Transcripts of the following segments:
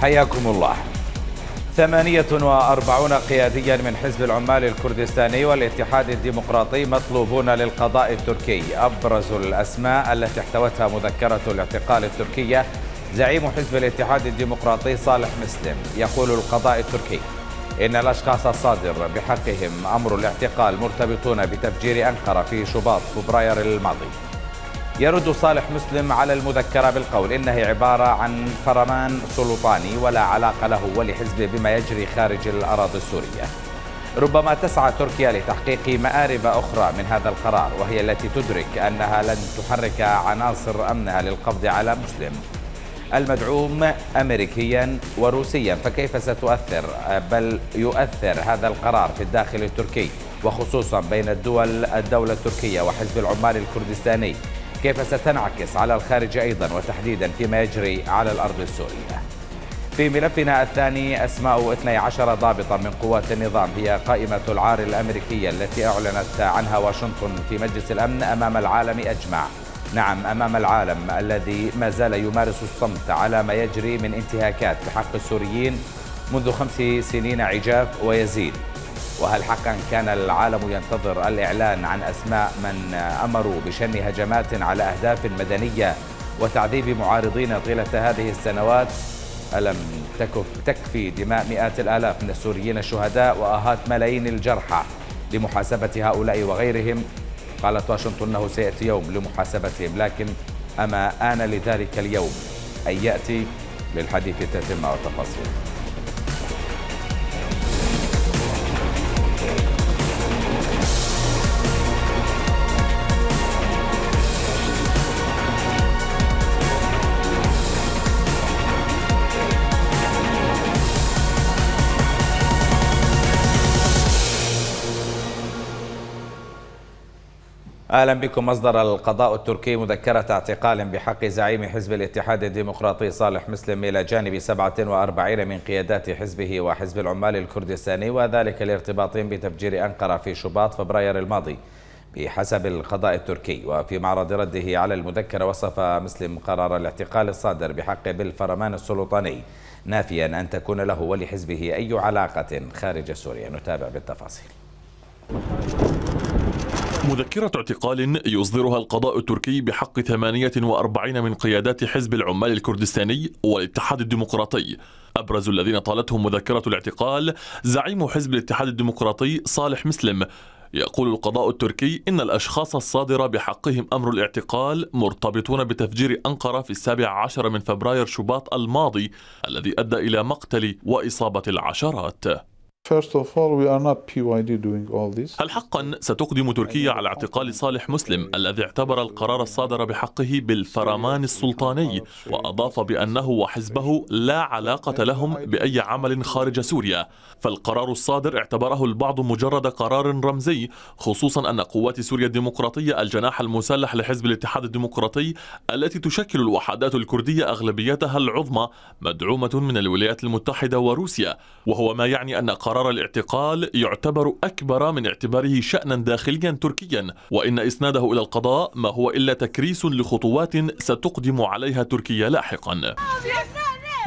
حياكم الله. ثمانية وأربعون قياديا من حزب العمال الكردستاني والاتحاد الديمقراطي مطلوبون للقضاء التركي. أبرز الأسماء التي احتوتها مذكرة الاعتقال التركية زعيم حزب الاتحاد الديمقراطي صالح مسلم. يقول القضاء التركي إن الأشخاص الصادر بحقهم أمر الاعتقال مرتبطون بتفجير أنقرة في شباط فبراير الماضي. يرد صالح مسلم على المذكرة بالقول إنها عبارة عن فرمان سلطاني ولا علاقة له ولحزبه بما يجري خارج الأراضي السورية. ربما تسعى تركيا لتحقيق مآرب أخرى من هذا القرار وهي التي تدرك أنها لن تحرك عناصر أمنها للقبض على مسلم. المدعوم أمريكيا وروسيا فكيف ستؤثر؟ بل يؤثر هذا القرار في الداخل التركي وخصوصا بين الدول الدولة التركية وحزب العمال الكردستاني. كيف ستنعكس على الخارج أيضا وتحديدا فيما يجري على الأرض السورية. في ملفنا الثاني أسماء 12 ضابطا من قوات النظام هي قائمة العار الأمريكية التي أعلنت عنها واشنطن في مجلس الأمن أمام العالم أجمع. نعم أمام العالم الذي ما زال يمارس الصمت على ما يجري من انتهاكات بحق السوريين منذ خمس سنين عجاف ويزيد. وهل حقا كان العالم ينتظر الإعلان عن أسماء من أمروا بشن هجمات على أهداف مدنية وتعذيب معارضين طيلة هذه السنوات؟ ألم تكف تكفي دماء مئات الآلاف من السوريين الشهداء وآهات ملايين الجرحى لمحاسبة هؤلاء وغيرهم؟ قالت واشنطن أنه سيأتي يوم لمحاسبتهم لكن أما آن لذلك اليوم؟ أن يأتي للحديث تتم وتفاصيل. أهلا بكم. مصدر القضاء التركي مذكرة اعتقال بحق زعيم حزب الاتحاد الديمقراطي صالح مسلم إلى جانب 47 من قيادات حزبه وحزب العمال الكردستاني وذلك لارتباطهم بتفجير أنقرة في شباط فبراير الماضي بحسب القضاء التركي. وفي معرض رده على المذكرة وصف مسلم قرار الاعتقال الصادر بحقه بالفرمان السلطاني نافيا أن تكون له ولحزبه أي علاقة خارج سوريا. نتابع بالتفاصيل. مذكرة اعتقال يصدرها القضاء التركي بحق 48 من قيادات حزب العمال الكردستاني والاتحاد الديمقراطي. أبرز الذين طالتهم مذكرة الاعتقال زعيم حزب الاتحاد الديمقراطي صالح مسلم. يقول القضاء التركي إن الأشخاص الصادر بحقهم أمر الاعتقال مرتبطون بتفجير أنقرة في السابع عشر من فبراير شباط الماضي الذي أدى إلى مقتل وإصابة العشرات. هل حقا ستقدم تركيا على اعتقال صالح مسلم الذي اعتبر القرار الصادر بحقه بالفرمان السلطاني وأضاف بأنه وحزبه لا علاقة لهم بأي عمل خارج سوريا. فالقرار الصادر اعتبره البعض مجرد قرار رمزي خصوصا أن قوات سوريا الديمقراطية الجناح المسلح لحزب الاتحاد الديمقراطي التي تشكل الوحدات الكردية أغلبيتها العظمى مدعومة من الولايات المتحدة وروسيا. وهو ما يعني أن قرار الاعتقال يعتبر أكبر من اعتباره شأنا داخليا تركيا وإن إسناده إلى القضاء ما هو إلا تكريس لخطوات ستقدم عليها تركيا لاحقا.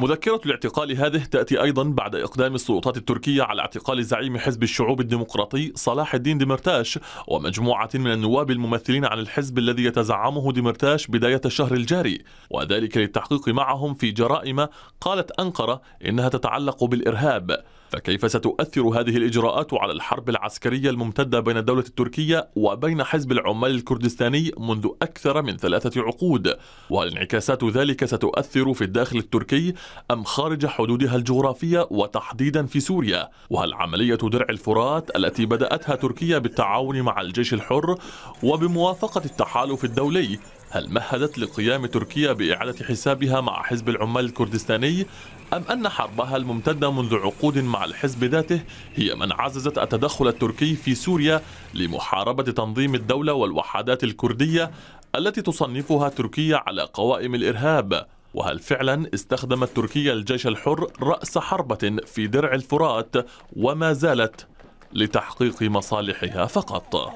مذكرة الاعتقال هذه تأتي أيضا بعد إقدام السلطات التركية على اعتقال زعيم حزب الشعوب الديمقراطي صلاح الدين ديمرتاش ومجموعة من النواب الممثلين عن الحزب الذي يتزعمه ديمرتاش بداية الشهر الجاري وذلك للتحقيق معهم في جرائم قالت أنقرة إنها تتعلق بالإرهاب. فكيف ستؤثر هذه الإجراءات على الحرب العسكرية الممتدة بين الدولة التركية وبين حزب العمال الكردستاني منذ أكثر من ثلاثة عقود؟ وهل انعكاسات ذلك ستؤثر في الداخل التركي أم خارج حدودها الجغرافية وتحديدا في سوريا؟ وهل عملية درع الفرات التي بدأتها تركيا بالتعاون مع الجيش الحر وبموافقة التحالف الدولي هل مهدت لقيام تركيا بإعادة حسابها مع حزب العمال الكردستاني؟ أم أن حربها الممتدة منذ عقود مع الحزب ذاته هي من عززت التدخل التركي في سوريا لمحاربة تنظيم الدولة والوحدات الكردية التي تصنفها تركيا على قوائم الإرهاب. وهل فعلا استخدمت تركيا الجيش الحر رأس حربة في درع الفرات وما زالت لتحقيق مصالحها فقط؟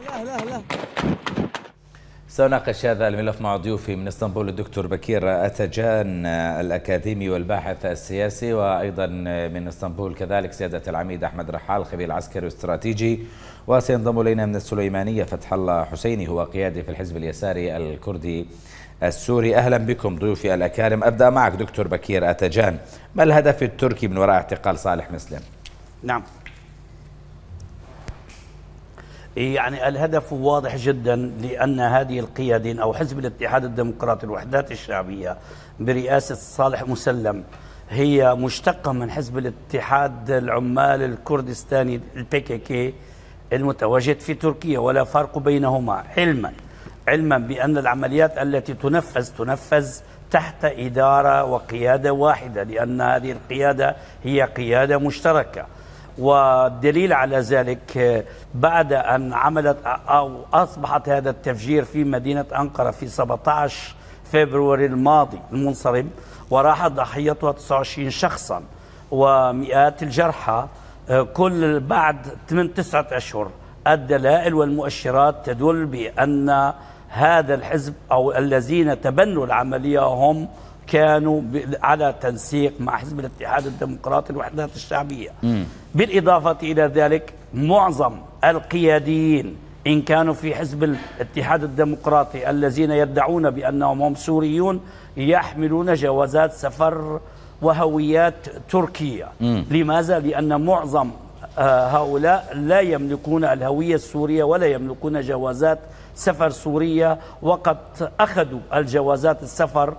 سأناقش هذا الملف مع ضيوفي من اسطنبول الدكتور بكير أتجان الأكاديمي والباحث السياسي وأيضا من اسطنبول كذلك سيادة العميد أحمد رحال خبير عسكري واستراتيجي. وسينضم إلينا من السليمانية فتح الله حسيني هو قيادي في الحزب اليساري الكردي السوري. أهلا بكم ضيوفي الأكارم. أبدأ معك دكتور بكير أتجان. ما الهدف التركي من وراء اعتقال صالح مسلم؟ نعم. يعني الهدف واضح جدا لأن هذه القيادين أو حزب الاتحاد الديمقراطي الوحدات الشعبية برئاسة صالح مسلم هي مشتقة من حزب الاتحاد العمال الكردستاني البي كي كي المتواجد في تركيا ولا فرق بينهما. علما علما بأن العمليات التي تنفذ تنفذ تحت إدارة وقيادة واحدة لأن هذه القيادة هي قيادة مشتركة. والدليل على ذلك بعد أن عملت أو أصبحت هذا التفجير في مدينة أنقرة في 17 فبراير الماضي المنصرم وراح ضحيتها 29 شخصا ومئات الجرحى. كل بعد 8 9 أشهر الدلائل والمؤشرات تدل بأن هذا الحزب أو الذين تبنوا العملية هم كانوا على تنسيق مع حزب الاتحاد الديمقراطي الوحدات الشعبية م. بالإضافة إلى ذلك معظم القياديين إن كانوا في حزب الاتحاد الديمقراطي الذين يدعون بأنهم هم سوريون يحملون جوازات سفر وهويات تركية م. لماذا؟ لأن معظم آه، هؤلاء لا يملكون الهوية السورية ولا يملكون جوازات سفر سورية وقد أخذوا الجوازات السفر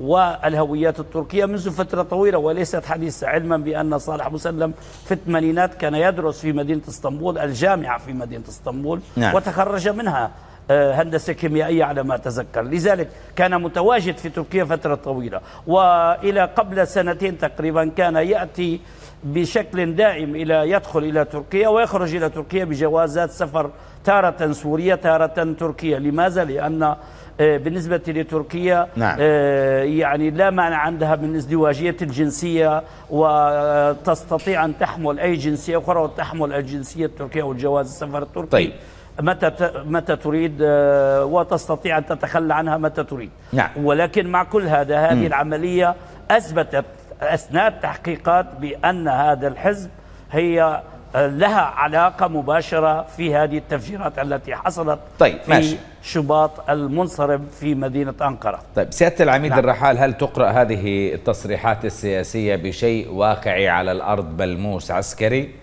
والهويات التركية منذ فترة طويلة وليست حديثة علما بأن صالح مسلم في الثمانينات كان يدرس في مدينة إسطنبول الجامعة في مدينة إسطنبول نعم. وتخرج منها آه، هندسة كيميائية على ما أتذكر لذلك كان متواجد في تركيا فترة طويلة وإلى قبل سنتين تقريبا كان يأتي بشكل دائم إلى يدخل إلى تركيا ويخرج إلى تركيا بجوازات سفر تارة سورية تارة تركيا لماذا؟ لأن بالنسبة لتركيا نعم. آه، يعني لا مانع عندها من ازدواجية الجنسية وتستطيع أن تحمل أي جنسية أخرى وتحمل الجنسية التركية والجواز السفر التركي طيب. متى متى تريد آه، وتستطيع أن تتخلى عنها متى تريد نعم. ولكن مع كل هذا هذه م. العملية أثبتت أثناء التحقيقات بأن هذا الحزب هي لها علاقة مباشرة في هذه التفجيرات التي حصلت طيب في ماشي. شباط المنصرم في مدينة أنقرة طيب سيادة العميد نعم. الرحال هل تقرأ هذه التصريحات السياسية بشيء واقعي على الأرض ملموس عسكري؟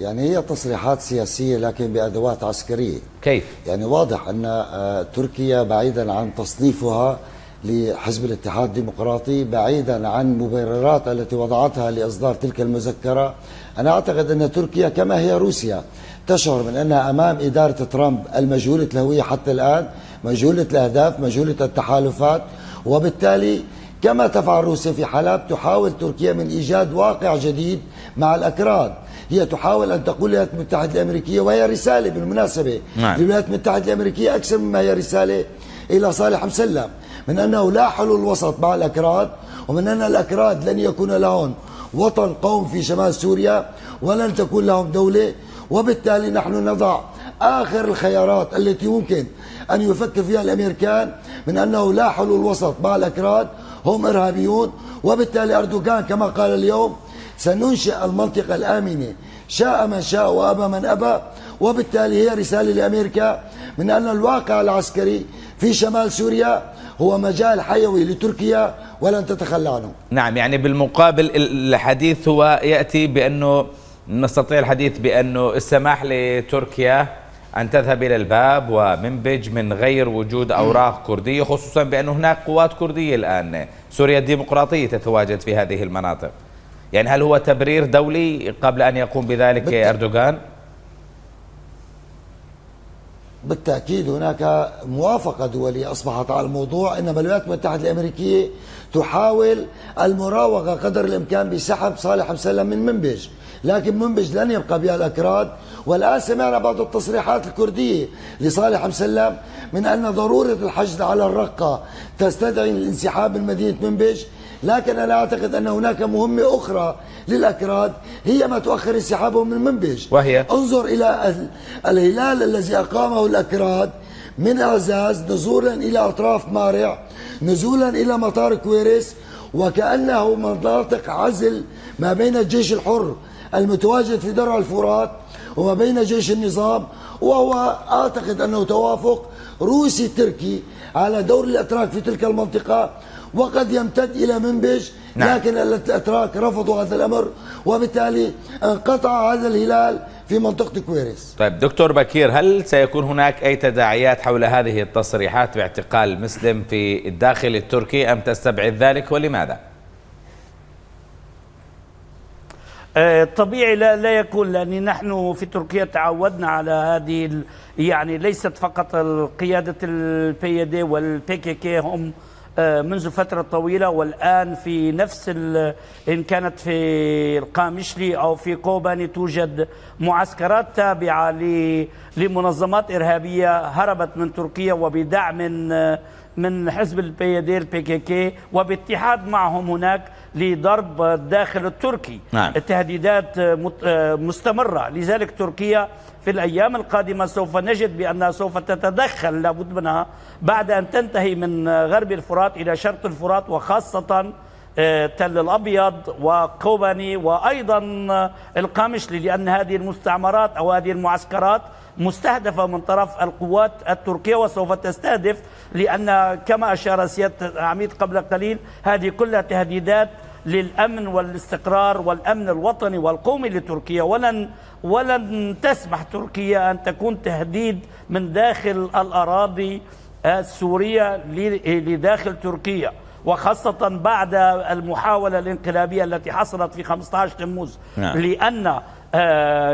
يعني هي تصريحات سياسية لكن بأدوات عسكرية كيف؟ يعني واضح أن آه، تركيا بعيدا عن تصنيفها لحزب الاتحاد الديمقراطي بعيدا عن مبررات التي وضعتها لإصدار تلك المذكرة أنا أعتقد أن تركيا كما هي روسيا تشعر من أنها أمام إدارة ترامب المجهولة الهوية حتى الآن مجهولة الأهداف مجهولة التحالفات وبالتالي كما تفعل روسيا في حلب تحاول تركيا من إيجاد واقع جديد مع الأكراد هي تحاول أن تقول للولايات المتحدة الأمريكية وهي رسالة بالمناسبة نعم. للولايات المتحدة الأمريكية أكثر مما هي رسالة إلى صالح مسلم من أنه لا حلول وسط مع الأكراد ومن أن الأكراد لن يكون لهم وطن قوم في شمال سوريا ولن تكون لهم دولة وبالتالي نحن نضع آخر الخيارات التي ممكن أن يفكر فيها الأمريكان من أنه لا حلول وسط مع الأكراد هم إرهابيون. وبالتالي أردوغان كما قال اليوم سننشئ المنطقة الآمنة شاء من شاء وأبى من أبى. وبالتالي هي رسالة لأمريكا من أن الواقع العسكري في شمال سوريا هو مجال حيوي لتركيا ولن تتخلى عنه. نعم يعني بالمقابل الحديث هو يأتي بأنه نستطيع الحديث بأنه السماح لتركيا أن تذهب إلى الباب ومنبج من غير وجود أوراق كردية خصوصا بأن هناك قوات كردية الآن. سوريا الديمقراطية تتواجد في هذه المناطق. يعني هل هو تبرير دولي قبل أن يقوم بذلك أردوغان؟ بالتأكيد هناك موافقة دولية أصبحت على الموضوع. إنما الولايات المتحدة الأمريكية تحاول المراوغة قدر الإمكان بسحب صالح مسلم من منبج. لكن منبج لن يبقى بها الأكراد والآن سمعنا بعض التصريحات الكردية لصالح مسلم من أن ضرورة الحشد على الرقة تستدعي الانسحاب من مدينة منبج لكن أنا أعتقد أن هناك مهمة أخرى للأكراد هي ما تؤخر انسحابهم من منبج وهي؟ انظر إلى الهلال الذي أقامه الأكراد من إعزاز نزولا إلى أطراف مارع نزولا إلى مطار كويرس وكأنه مناطق عزل ما بين الجيش الحر المتواجد في درع الفرات وما بين جيش النظام وهو أعتقد أنه توافق روسي تركي على دور الأتراك في تلك المنطقة وقد يمتد إلى منبج نعم. لكن الأتراك رفضوا هذا الأمر وبالتالي انقطع هذا الهلال في منطقة كويريس طيب دكتور بكير هل سيكون هناك أي تداعيات حول هذه التصريحات باعتقال مسلم في الداخل التركي أم تستبعد ذلك ولماذا؟ آه، طبيعي لا, لا يكون لأن نحن في تركيا تعودنا على هذه يعني ليست فقط قيادة البي دي والبي كي كي هم آه، منذ فترة طويلة والآن في نفس إن كانت في القامشلي أو في كوباني توجد معسكرات تابعة لمنظمات إرهابية هربت من تركيا وبدعم من حزب البي دي والبي كي كي وباتحاد معهم هناك لضرب الداخل التركي نعم. التهديدات آه، مستمرة لذلك تركيا في الأيام القادمة سوف نجد بأنها سوف تتدخل لابد منها بعد أن تنتهي من غرب الفرات إلى شرق الفرات وخاصة آه، تل الأبيض وقوباني وأيضا القامشلي لأن هذه المستعمرات أو هذه المعسكرات مستهدفة من طرف القوات التركية وسوف تستهدف لأن كما أشار سيادة العميد قبل قليل هذه كلها تهديدات للأمن والاستقرار والأمن الوطني والقومي لتركيا ولن ولن تسمح تركيا أن تكون تهديد من داخل الأراضي السورية لداخل تركيا وخاصة بعد المحاولة الانقلابية التي حصلت في 15 تموز نعم. لأن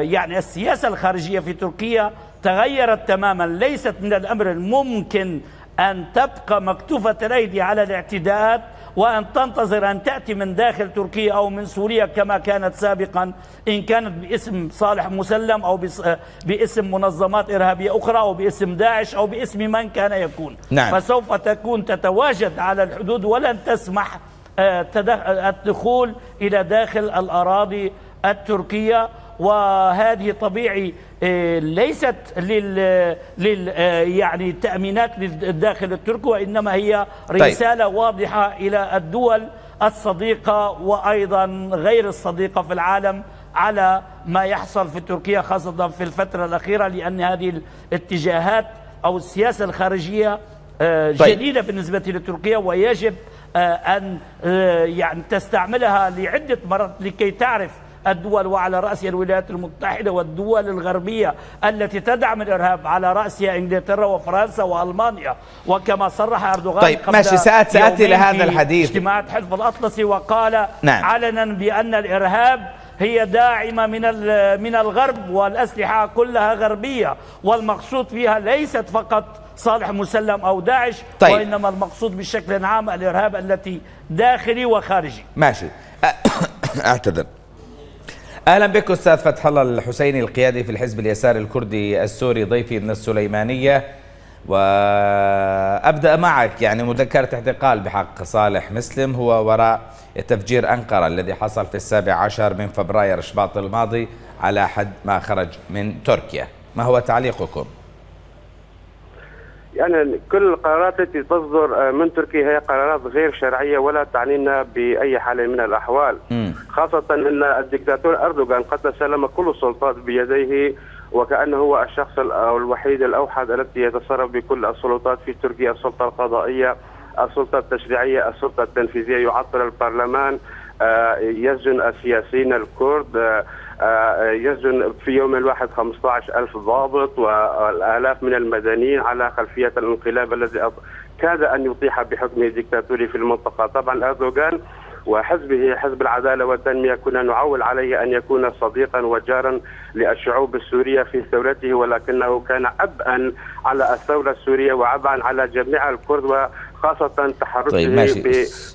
يعني السياسة الخارجية في تركيا تغيرت تماما ليست من الأمر الممكن أن تبقى مكتوفة الأيدي على الاعتداءات وأن تنتظر أن تأتي من داخل تركيا أو من سوريا كما كانت سابقا إن كانت باسم صالح مسلم أو باسم منظمات إرهابية أخرى أو باسم داعش أو باسم من كان يكون نعم. فسوف تكون تتواجد على الحدود ولن تسمح آه، الدخول إلى داخل الأراضي التركية وهذه طبيعي آه، ليست لل, لل آه، يعني تأمينات للداخل التركي وإنما هي طيب. رسالة طيب. واضحة إلى الدول الصديقة وأيضا غير الصديقة في العالم على ما يحصل في تركيا خاصة في الفترة الأخيرة لأن هذه الاتجاهات أو السياسة الخارجية آه، طيب. جديدة بالنسبة لتركيا ويجب أن يعني تستعملها لعدة مرات لكي تعرف الدول وعلى رأسها الولايات المتحدة والدول الغربية التي تدعم الإرهاب على رأسها إنجلترا وفرنسا وألمانيا. وكما صرح أردوغان طيب ماشي سأت سأتي لهذا الحديث. اجتماعات حلف الأطلسي وقال نعم. علنا بأن الإرهاب هي داعمة من من الغرب والأسلحة كلها غربية والمقصود فيها ليست فقط صالح مسلم أو داعش طيب. وإنما المقصود بشكل عام الإرهاب التي داخلي وخارجي. ماشي. أعتذر. أهلا بك أستاذ فتح الله الحسيني القيادي في الحزب اليساري الكردي السوري ضيفي من السليمانية وأبدأ معك يعني مذكرة اعتقال بحق صالح مسلم هو وراء تفجير أنقرة الذي حصل في السابع عشر من فبراير شباط الماضي على حد ما خرج من تركيا ما هو تعليقكم؟ يعني كل القرارات التي تصدر آه، من تركيا هي قرارات غير شرعية ولا تعنينا بأي حال من الأحوال م. خاصة أن الدكتاتور أردوغان قد تسلم كل السلطات بيديه وكأنه هو الشخص الوحيد الأوحد الذي يتصرف بكل السلطات في تركيا السلطة القضائية السلطة التشريعية السلطة التنفيذية يعطل البرلمان آه، يسجن السياسيين الكرد آه، يسجن في يوم الواحد 15 ألف ضابط والآلاف من المدنيين على خلفية الانقلاب الذي كاد أن يطيح بحكمه الدكتاتوري في المنطقة. طبعا أردوغان وحزبه حزب العدالة والتنمية كنا نعول عليه أن يكون صديقا وجارا للشعوب السورية في ثورته ولكنه كان عبئا على الثورة السورية وعبئا على جميع الكرد خاصة تحركه طيب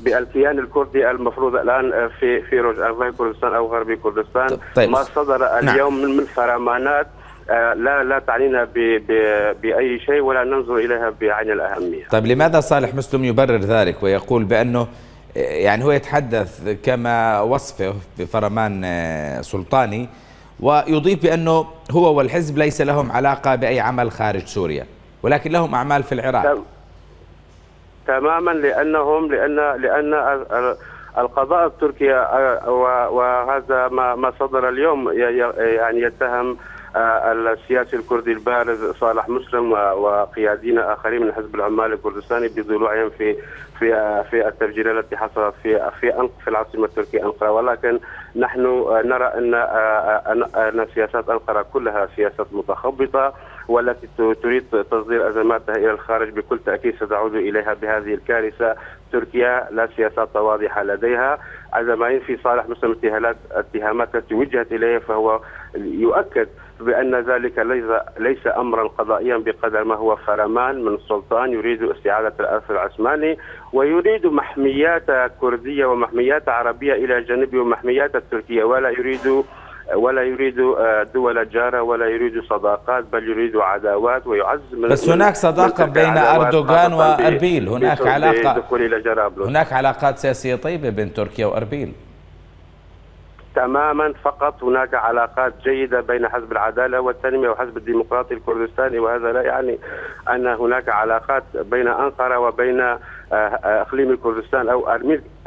بالكيان الكردي المفروض الآن في في رجاء كردستان أو غربي كردستان طيب. ما صدر نعم. اليوم نعم. من فرمانات آه، لا لا تعنينا بأي شيء ولا ننظر إليها بعين الأهمية. طيب لماذا صالح مسلم يبرر ذلك ويقول بأنه يعني هو يتحدث كما وصفه بفرمان سلطاني ويضيف بأنه هو والحزب ليس لهم علاقة بأي عمل خارج سوريا ولكن لهم أعمال في العراق تماما لأنهم لأن لأن القضاء التركي وهذا ما ما صدر اليوم يعني يتهم آه، السياسي الكردي البارز صالح مسلم وقياديين آخرين من حزب العمال الكردستاني بضلوعهم في في آه، في التفجيرات التي حصلت في في في العاصمة التركية أنقرة. ولكن نحن نرى أن آه، أن سياسات أنقرة كلها سياسات متخبطة. والتي تريد تصدير أزماتها إلى الخارج بكل تأكيد ستعود إليها بهذه الكارثة. تركيا لا سياسات واضحة لديها. عندما ينفي صالح مسلم اتهامات اتهامات التي وجهت إليه فهو يؤكد بأن ذلك ليس ليس امرا قضائيا بقدر ما هو فرمان من السلطان يريد استعادة الأرث العثماني ويريد محميات كردية ومحميات عربية إلى جانبه ومحميات التركية ولا يريد ولا يريد آه، دول جارة ولا يريد صداقات بل يريد عداوات ويعز من بس هناك صداقة بين أردوغان وأربيل. هناك علاقه هناك علاقات سياسية طيبة بين تركيا وأربيل. تماما. فقط هناك علاقات جيدة بين حزب العدالة والتنمية وحزب الديمقراطي الكردستاني. وهذا لا يعني أن هناك علاقات بين أنقرة وبين إقليم كردستان أو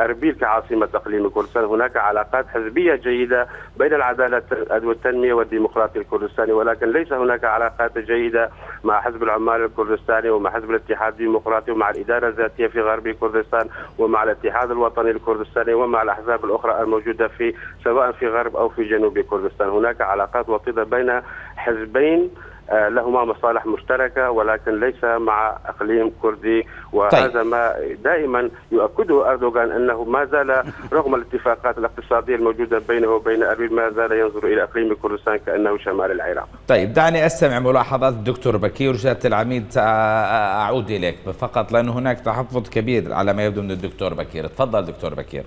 أربيل كعاصمه إقليم كردستان هناك علاقات حزبية جيدة بين العدالة والتنمية والديمقراطية الكردستاني ولكن ليس هناك علاقات جيدة مع حزب العمال الكردستاني ومع حزب الاتحاد الديمقراطي ومع الإدارة الذاتية في غرب كردستان ومع الاتحاد الوطني الكردستاني ومع الأحزاب الأخرى الموجودة في سواء في غرب أو في جنوب كردستان. هناك علاقات وطيدة بين حزبين لهما مصالح مشتركة ولكن ليس مع إقليم كردي وهذا طيب. ما دائما يؤكده أردوغان أنه ما زال رغم الاتفاقات الاقتصادية الموجودة بينه وبين أربيل ما زال ينظر إلى إقليم كردستان كأنه شمال العراق. طيب دعني أستمع ملاحظات الدكتور بكير وجهه العميد أعود إليك فقط لأنه هناك تحفظ كبير على ما يبدو من الدكتور بكير، تفضل دكتور بكير.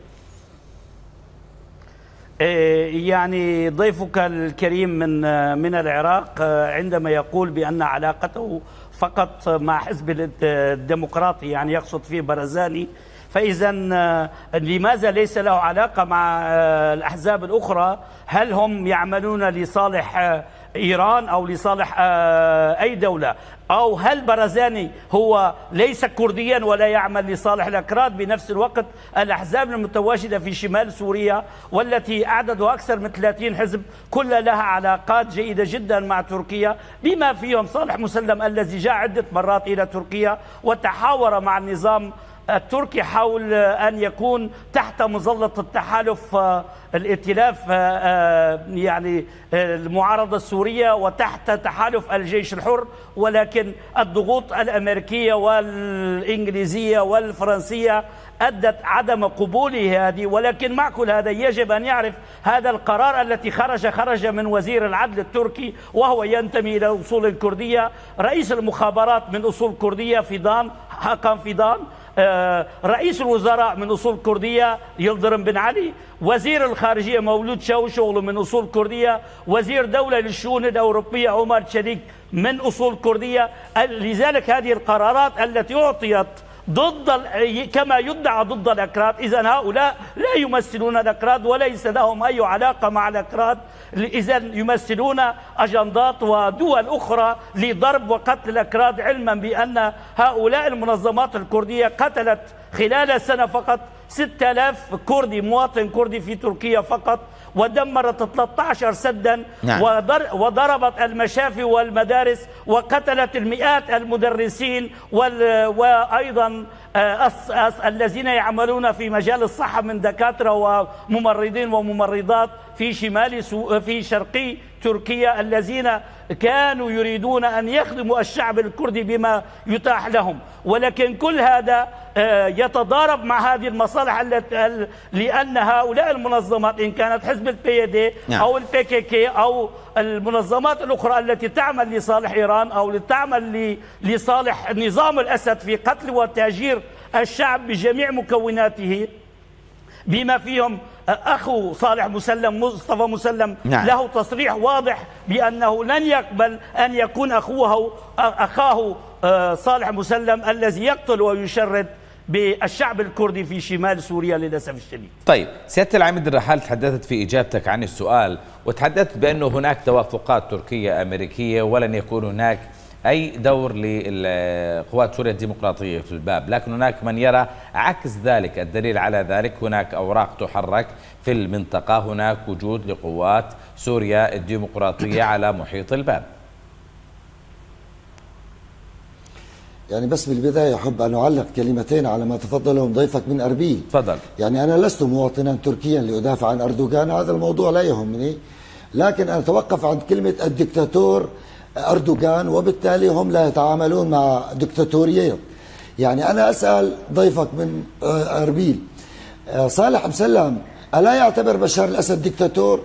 إيه، يعني ضيفك الكريم من من العراق آه، عندما يقول بأن علاقته فقط مع حزب الديمقراطي يعني يقصد فيه برزاني. فاذا آه، لماذا ليس له علاقة مع آه، الأحزاب الأخرى؟ هل هم يعملون لصالح إيران أو لصالح آه، أي دولة. أو هل برزاني هو ليس كرديا ولا يعمل لصالح الأكراد بنفس الوقت الأحزاب المتواجدة في شمال سوريا والتي أعددها أكثر من 30 حزب كل لها علاقات جيدة جدا مع تركيا بما فيهم صالح مسلم الذي جاء عدة مرات إلى تركيا وتحاور مع النظام التركي حول أن يكون تحت مظلة التحالف آه، الائتلاف آه، آه، يعني المعارضة السورية وتحت تحالف الجيش الحر. ولكن الضغوط الأمريكية والإنجليزية والفرنسية أدت عدم قبوله هذه. ولكن مع كل هذا يجب أن يعرف هذا القرار التي خرج خرج من وزير العدل التركي وهو ينتمي إلى أصول كردية رئيس المخابرات من أصول كردية فيضان حقا فيضان رئيس الوزراء من أصول كردية يلدرم بن علي وزير الخارجية مولود شوشغل من أصول كردية وزير دولة للشؤون الأوروبية عمر شريك من أصول كردية. لذلك هذه القرارات التي أعطيت ضد كما يدعى ضد الأكراد. إذا هؤلاء لا يمثلون الأكراد وليس لهم أي علاقة مع الأكراد. إذا يمثلون أجندات ودول أخرى لضرب وقتل الأكراد علما بأن هؤلاء المنظمات الكردية قتلت خلال سنة فقط 6000 كردي مواطن كردي في تركيا فقط. ودمرت 13 سدا نعم. وضربت المشافي والمدارس وقتلت المئات المدرسين وأيضا آه، الذين يعملون في مجال الصحة من دكاترة وممرضين وممرضات في شمال في شرقي تركيا الذين كانوا يريدون أن يخدموا الشعب الكردي بما يتاح لهم ولكن كل هذا آه، يتضارب مع هذه المصالح لأن هؤلاء المنظمات إن كانت حزب البي دي نعم. أو البي كي كي أو المنظمات الأخرى التي تعمل لصالح إيران أو تعمل لصالح نظام الأسد في قتل وتهجير الشعب بجميع مكوناته بما فيهم أخو صالح مسلم مصطفى مسلم نعم. له تصريح واضح بأنه لن يقبل أن يكون أخوه أخاه آه، صالح مسلم الذي يقتل ويشرد بالشعب الكردي في شمال سوريا للأسف الشديد. طيب سيادة العميد الرحال تحدثت في إجابتك عن السؤال وتحدثت بأنه هناك توافقات تركية أمريكية ولن يكون هناك أي دور لقوات سوريا الديمقراطية في الباب، لكن هناك من يرى عكس ذلك، الدليل على ذلك. هناك أوراق تحرك في المنطقة، هناك وجود لقوات سوريا الديمقراطية على محيط الباب. يعني بس بالبداية أحب أن أعلق كلمتين على ما تفضلهم ضيفك من أربيل. تفضل. يعني أنا لست مواطنا تركيا لأدافع عن أردوغان. هذا الموضوع لا يهمني. لكن أنا أتوقف عند كلمة الدكتاتور أردوغان وبالتالي هم لا يتعاملون مع دكتاتوريات يعني أنا أسأل ضيفك من آه، أربيل آه، صالح مسلم ألا يعتبر بشار الأسد دكتاتور؟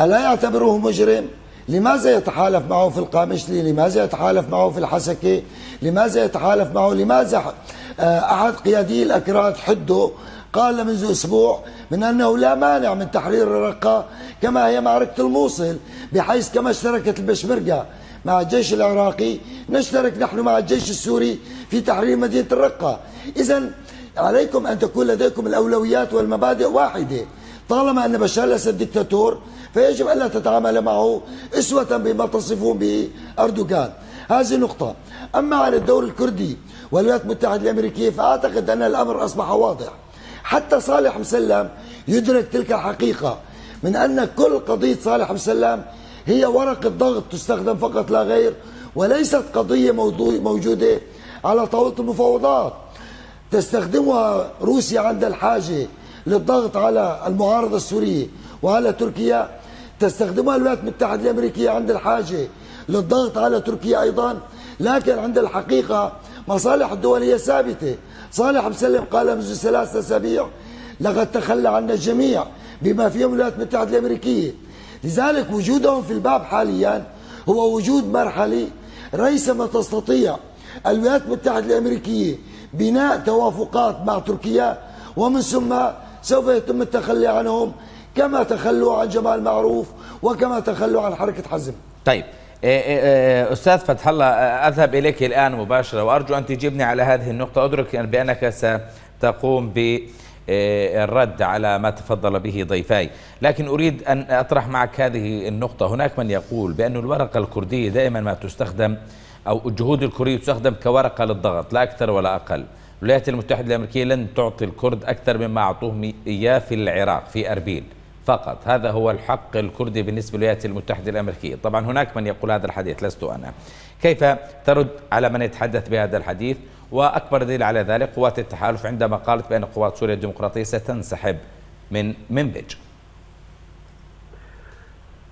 ألا يعتبره مجرم؟ لماذا يتحالف معه في القامشلي؟ لماذا يتحالف معه في الحسكة لماذا يتحالف معه؟ لماذا آه، أحد قيادي الأكراد حده؟ قال منذ أسبوع من أنه لا مانع من تحرير الرقة كما هي معركة الموصل بحيث كما اشتركت البشمركة. مع الجيش العراقي. نشترك نحن مع الجيش السوري في تحرير مدينة الرقة. إذا عليكم أن تكون لديكم الأولويات والمبادئ واحدة. طالما أن بشار الأسد دكتاتور فيجب ألا تتعامل معه أسوة بما تصفون به أردوغان. هذه نقطة. أما عن الدور الكردي والولايات المتحدة الأمريكية فأعتقد أن الأمر أصبح واضح. حتى صالح مسلم يدرك تلك الحقيقة من أن كل قضية صالح مسلم هي ورقة ضغط تستخدم فقط لا غير وليست قضية موجودة على طاولة المفاوضات. تستخدمها روسيا عند الحاجة للضغط على المعارضة السورية وعلى تركيا. تستخدمها الولايات المتحدة الأمريكية عند الحاجة للضغط على تركيا أيضا. لكن عند الحقيقة مصالح الدول هي ثابتة. صالح مسلم قال منذ ثلاثة أسابيع لقد تخلى عنا الجميع بما فيهم الولايات المتحدة الأمريكية. لذلك وجودهم في الباب حاليا هو وجود مرحلي ريثما تستطيع. الولايات المتحدة الأمريكية بناء توافقات مع تركيا ومن ثم سوف يتم التخلي عنهم كما تخلوا عن جمال معروف وكما تخلوا عن حركة حزم. طيب إيه، إيه، إيه، أستاذ فتح الله أذهب إليك الآن مباشرة وأرجو أن تجيبني على هذه النقطة. أدرك بأنك ستقوم بالرد على ما تفضل به ضيفاي. لكن أريد أن أطرح معك هذه النقطة. هناك من يقول بأن الورقة الكردية دائما ما تستخدم أو الجهود الكردية تستخدم كورقة للضغط لا أكثر ولا أقل. الولايات المتحدة الأمريكية لن تعطي الكرد أكثر مما أعطوهم إياه في العراق في أربيل فقط. هذا هو الحق الكردي بالنسبة للولايات المتحدة الأمريكية. طبعا هناك من يقول هذا الحديث لست أنا. كيف ترد على من يتحدث بهذا الحديث؟ وأكبر دليل على ذلك قوات التحالف عندما قالت بأن قوات سوريا الديمقراطية ستنسحب من منبج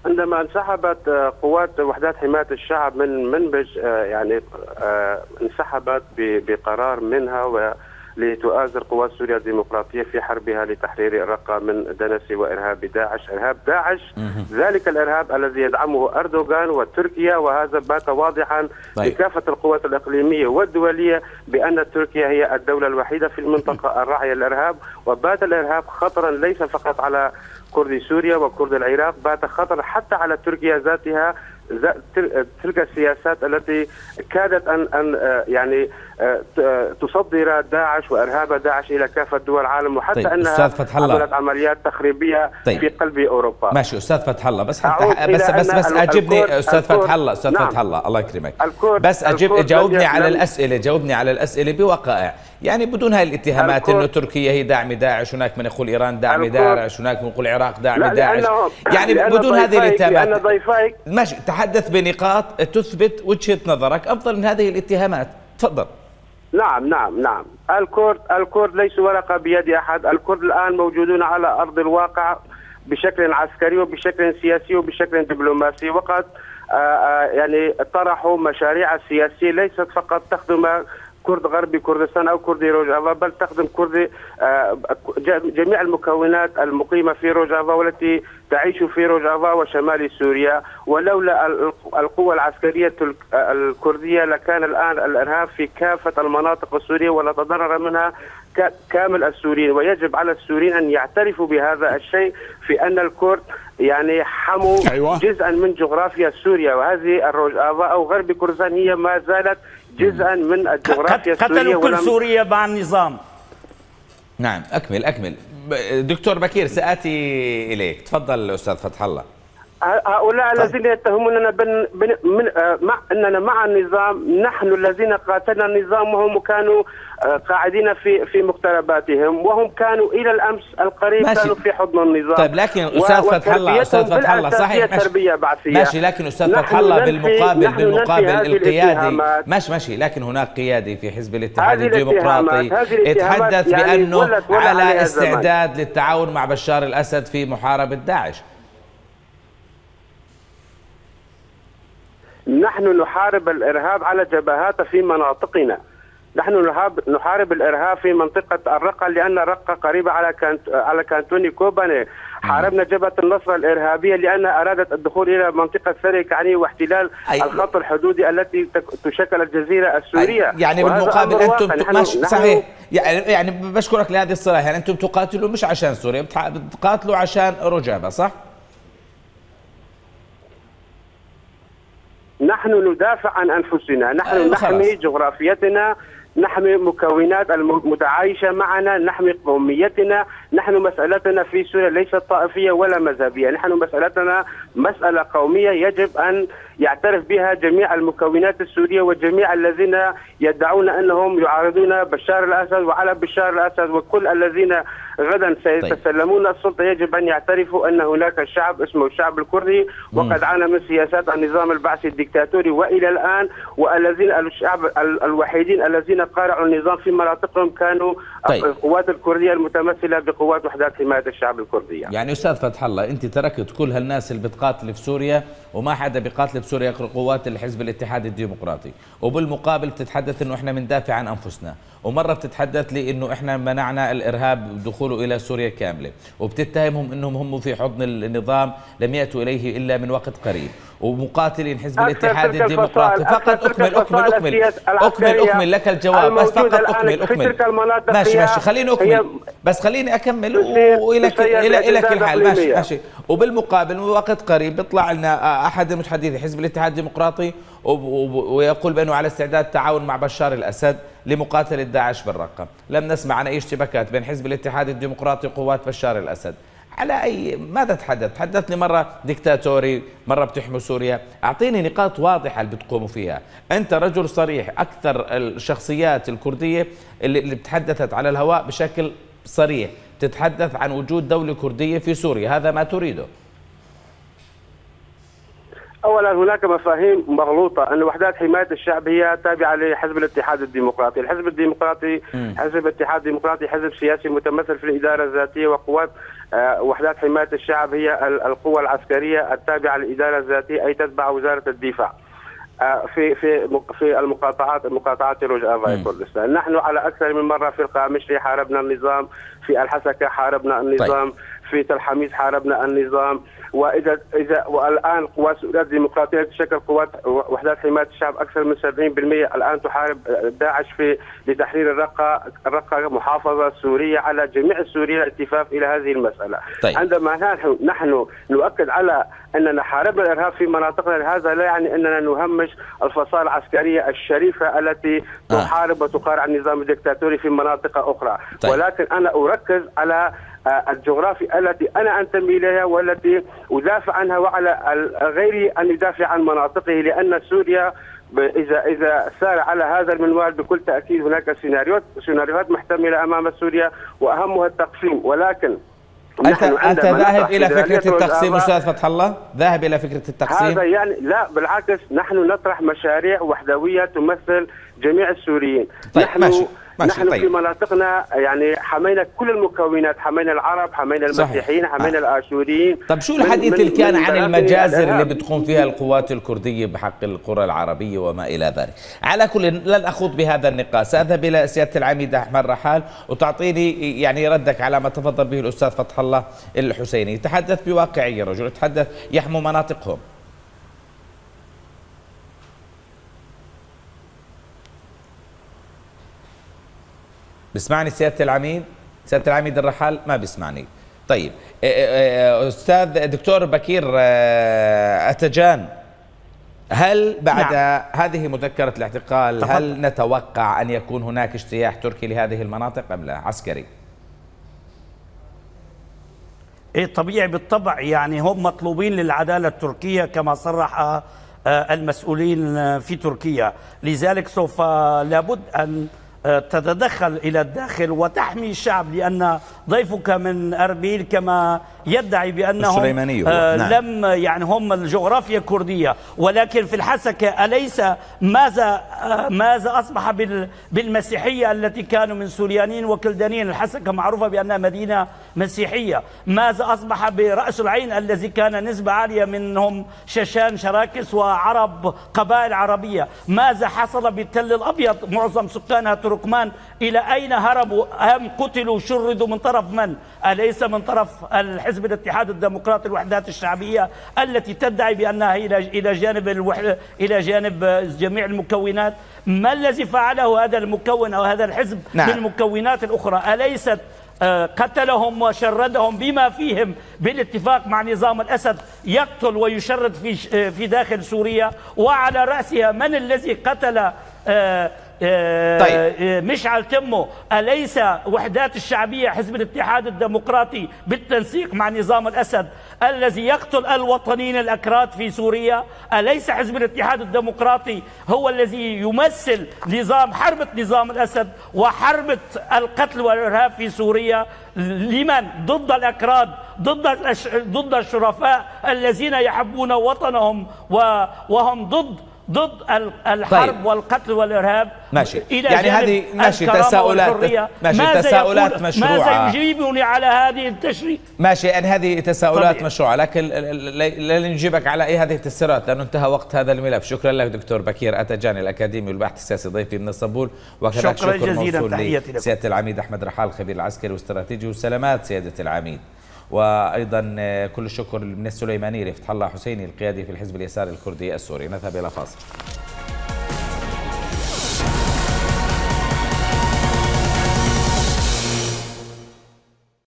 عندما انسحبت قوات وحدات حماية الشعب من منبج آه، يعني آه، انسحبت بقرار منها و لتؤازر قوات سوريا الديمقراطية في حربها لتحرير الرقة من دنس وإرهاب داعش. إرهاب داعش ذلك الإرهاب الذي يدعمه أردوغان وتركيا وهذا بات واضحا طيب. لكافة القوات الإقليمية والدولية بأن تركيا هي الدولة الوحيدة في المنطقة الراعية للإرهاب. وبات الإرهاب خطرا ليس فقط على كردي سوريا وكرد العراق بات خطر حتى على تركيا ذاتها تلك السياسات التي كادت ان أن آه، يعني تصدر داعش وإرهاب داعش إلى كافة دول العالم وحتى طيب. أنها فتح الله. عملت عمليات تخريبية طيب. في قلب أوروبا ماشي أستاذ فتح الله بس حتى بس بس بس أجبني أستاذ فتح الله أستاذ نعم. فتح الله الله يكرمك بس اجب جاوبني على الأسئلة جاوبني على الأسئلة بوقائع يعني بدون هاي الاتهامات إنه تركيا هي داعم داعش هناك من يقول إيران داعم داعش هناك من يقول العراق داعم داعش يعني بدون هذه الاتهامات ماشي تحدث بنقاط تثبت وجهة نظرك أفضل من هذه الاتهامات تفضل نعم نعم نعم. الكرد الكرد ليسوا ورقة بيد أحد. الكرد الآن موجودون على أرض الواقع بشكل عسكري وبشكل سياسي وبشكل دبلوماسي. وقد آه، آه، يعني طرحوا مشاريع سياسية ليست فقط تخدم كرد غربي كردستان أو كردي روجافا بل تخدم كردي آه، جميع المكونات المقيمة في روجافا والتي تعيش في روجافا وشمال سوريا. ولولا القوة العسكرية الكردية لكان الآن الإرهاب في كافة المناطق السورية ولتضرر منها كامل السوريين. ويجب على السوريين أن يعترفوا بهذا الشيء في أن الكرد يعني حموا أيوة. جزءا من جغرافيا سوريا. وهذه الروجافا أو غرب كردستان هي ما زالت جزءا من الجغرافيا السورية قتلوا كل سوريا مع النظام نعم أكمل أكمل. دكتور بكير سآتي إليك. تفضل أستاذ فتح الله. هؤلاء طيب. الذين يتهموننا بن بن من آه، مع أننا مع النظام نحن الذين قاتلنا النظام وهم كانوا آه، قاعدين في في مقترباتهم وهم كانوا إلى الأمس القريب ماشي. كانوا في حضن النظام. طيب لكن أستاذ فتح الله أستاذ فتح الله صحيح ماشي. ماشي لكن أستاذ فتح الله بالمقابل بالمقابل القيادي. ماشي ماشي لكن هناك قيادي في حزب الاتحاد الديمقراطي. يتحدث يعني بأنه على استعداد للتعاون مع بشار الأسد في محاربة داعش. نحن نحارب الإرهاب على جبهات في مناطقنا. نحن نحارب الإرهاب في منطقة الرقه لأن الرقة قريبة على كانت على كانتوني كوباني. حاربنا جبهة النصره الإرهابية لانها أرادت الدخول إلى منطقة ثري كعني واحتلال أي الخط الحدودي التي تشكل الجزيرة السورية. يعني بالمقابل أنتم ماشي صحيح. يعني يعني بشكرك لهذه الصراحة. يعني أنتم تقاتلوا مش عشان سوريا بتقاتلوا عشان رجابة صح؟ نحن ندافع عن أنفسنا، نحن أيوة نحمي جغرافيتنا نحمي مكونات المتعايشة معنا، نحمي قوميتنا، نحن مسألتنا في سوريا ليست طائفية ولا مذهبية. نحن مسألتنا مسألة قومية يجب أن يعترف بها جميع المكونات السورية وجميع الذين يدعون أنهم يعارضون بشار الأسد وعلى بشار الأسد وكل الذين غدا سيتسلمون. السلطة يجب أن يعترفوا أن هناك شعب اسمه الشعب الكردي وقد عانى من سياسات النظام البعثي الدكتاتوري وإلى الآن والذين الشعب الوحيدين الذين قارعوا النظام في مناطقهم كانوا طيب. القوات الكردية المتمثلة بقوات قوات وحدات حمايه الشعب الكردي يعني. يعني أستاذ فتح الله أنت تركت كل هالناس اللي بتقاتل في سوريا وما حدا بيقاتل في سوريا قوات الحزب الاتحاد الديمقراطي. وبالمقابل بتتحدث إنه إحنا بندافع عن أنفسنا. ومرة بتتحدث لي إنه إحنا منعنا الإرهاب دخوله إلى سوريا كاملة. وبتتهمهم إنهم هم في حضن النظام لم يأتوا إليه إلا من وقت قريب. ومقاتلين حزب الاتحاد الديمقراطي. فقط أكمل أكمل أكمل. أكمل أكمل لك الجواب بس فقط أكمل أكمل. ماشي ماشي. خليني أكمل. بس خليني أكمل والك إلى لك الحال ماشي ماشي. وبالمقابل وقت قريب بيطلع لنا أحد المتحدثين حزب الاتحاد الديمقراطي ويقول بأنه على استعداد التعاون مع بشار الأسد لمقاتله داعش بالرقه، لم نسمع عن أي اشتباكات بين حزب الاتحاد الديمقراطي وقوات بشار الأسد. على اي ماذا تحدث؟ تحدثني مرة دكتاتوري، مرة بتحموا سوريا، أعطيني نقاط واضحة اللي بتقوموا فيها، أنت رجل صريح، أكثر الشخصيات الكردية اللي, اللي تحدثت على الهواء بشكل صريح، تتحدث عن وجود دولة كردية في سوريا، هذا ما تريده. اولا هناك مفاهيم مغلوطة أن وحدات حماية الشعب هي تابعة لحزب الاتحاد الديمقراطي، الحزب الديمقراطي حزب الاتحاد الديمقراطي حزب سياسي متمثل في الإدارة الذاتية وقوات آه، وحدات حماية الشعب هي القوى العسكرية التابعة للإدارة الذاتية أي تتبع وزارة الدفاع. آه، في في في المقاطعات المقاطعات رجاء كردستان، نحن على أكثر من مرة في القامشلي حاربنا النظام، في الحسكة حاربنا النظام، طيب. في تل حميد حاربنا النظام، واذا اذا والآن قوات سوريا الديمقراطية تشكل قوات وحدات حماية الشعب أكثر من 70% الآن تحارب داعش في لتحرير الرقه الرقة محافظة سورية على جميع السوريين الاتفاق إلى هذه المسألة طيب. عندما نحن نحن نؤكد على أننا حاربنا الإرهاب في مناطقنا هذا لا يعني أننا نهمش الفصائل العسكرية الشريفة التي آه. تحارب وتقارع النظام الدكتاتوري في مناطق أخرى طيب. ولكن أنا أركز على آه، الجغرافي التي أنا أنتمي إليها والتي أدافع عنها وعلى غيري أن يدافع عن مناطقه لأن سوريا اذا إذا سار على هذا المنوال بكل تأكيد هناك سيناريوهات سيناريوهات محتملة أمام سوريا وأهمها التقسيم. ولكن أنت أنت ذاهب إلى فكرة التقسيم أستاذ فتح الله؟ ذاهب إلى فكرة التقسيم؟ هذا يعني لا بالعكس نحن نطرح مشاريع وحدوية تمثل جميع السوريين. طيب نحن ماشي. نحن طيب. في مناطقنا يعني حمينا كل المكونات حمينا العرب حمينا المسيحيين حمينا آه. الآشوريين. طب شو الحديث اللي كان عن المجازر اللي بتقوم فيها القوات الكردية بحق القرى العربية وما إلى ذلك؟ على كل لن أخوض بهذا النقاش. ساذهب إلى سيادة العميد أحمد رحال وتعطيني يعني ردك على ما تفضل به الأستاذ فتح الله الحسيني. يتحدث بواقعيه رجل يتحدث يحموا مناطقهم. بسمعني سيادة العميد؟ سيادة العميد الرحال ما بيسمعني. طيب إيه، إيه، إيه، أستاذ دكتور بكير آه، أتجان هل بعد نعم. هذه مذكرة الاعتقال تفضل. هل نتوقع أن يكون هناك اجتياح تركي لهذه المناطق أم لا؟ عسكري. إيه طبيعي بالطبع. يعني هم مطلوبين للعدالة التركية كما صرح آه، المسؤولين في تركيا. لذلك سوف لابد أن تتدخل إلى الداخل وتحمي الشعب لأن ضيفك من أربيل كما يدعي بأنهم. آه نعم. لم يعني هم الجغرافيا كردية ولكن في الحسكة أليس ماذا آه ماذا أصبح بال بالمسيحية التي كانوا من سوريانيين وكلدانيين؟ الحسكة معروفة بأنها مدينة مسيحية. ماذا أصبح برأس العين الذي كان نسبة عالية منهم ششان شراكس وعرب قبائل عربية؟ ماذا حصل بالتل الأبيض؟ معظم سكانها تركمان. إلى أين هربوا؟ هم قتلوا؟ شردوا من طرف من؟ أليس من طرف الحزب الاتحاد الديمقراطي الوحدات الشعبية التي تدعي بأنها إلى إلى جانب الوحدة إلى جانب جميع المكونات. ما الذي فعله هذا المكون أو هذا الحزب نعم. بالمكونات الأخرى؟ أليست آه، قتلهم وشردهم بما فيهم بالاتفاق مع نظام الأسد يقتل ويشرد في آه، في داخل سوريا؟ وعلى رأسها من الذي قتل آه، طيب. آه، مشعل تمه أليس وحدات الشعبية حزب الاتحاد الديمقراطي بالتنسيق مع نظام الأسد الذي يقتل الوطنيين الأكراد في سوريا أليس حزب الاتحاد الديمقراطي هو الذي يمثل نظام حربة نظام الأسد وحربة القتل والإرهاب في سوريا لمن ضد الأكراد ضد. ضد الشرفاء الذين يحبون وطنهم. وهم ضد ضد ال- الحرب طيب. والقتل والإرهاب ماشي. إلى يعني هذه ماشي تساؤلات-. ماشي ماذا تساؤلات مشروعة. ماذا يجيبني على هذه التشريع ماشي يعني هذه تساؤلات طبيعي. مشروعة لكن لا نجيبك على أي هذه التفسيرات لأنه انتهى وقت هذا الملف شكرا لك دكتور بكير أتجاني الأكاديمي والباحث السياسي ضيفي من اسطنبول وكذلك شكراً شكر جزيلاً. تحياتي لكم. لسيادة العميد أحمد رحال الخبير العسكري والاستراتيجي وسلامات سيادة العميد وأيضا آه، كل الشكر من السليماني لفتح الله حسيني القيادي في الحزب اليساري الكردي السوري. نذهب إلى فاصل.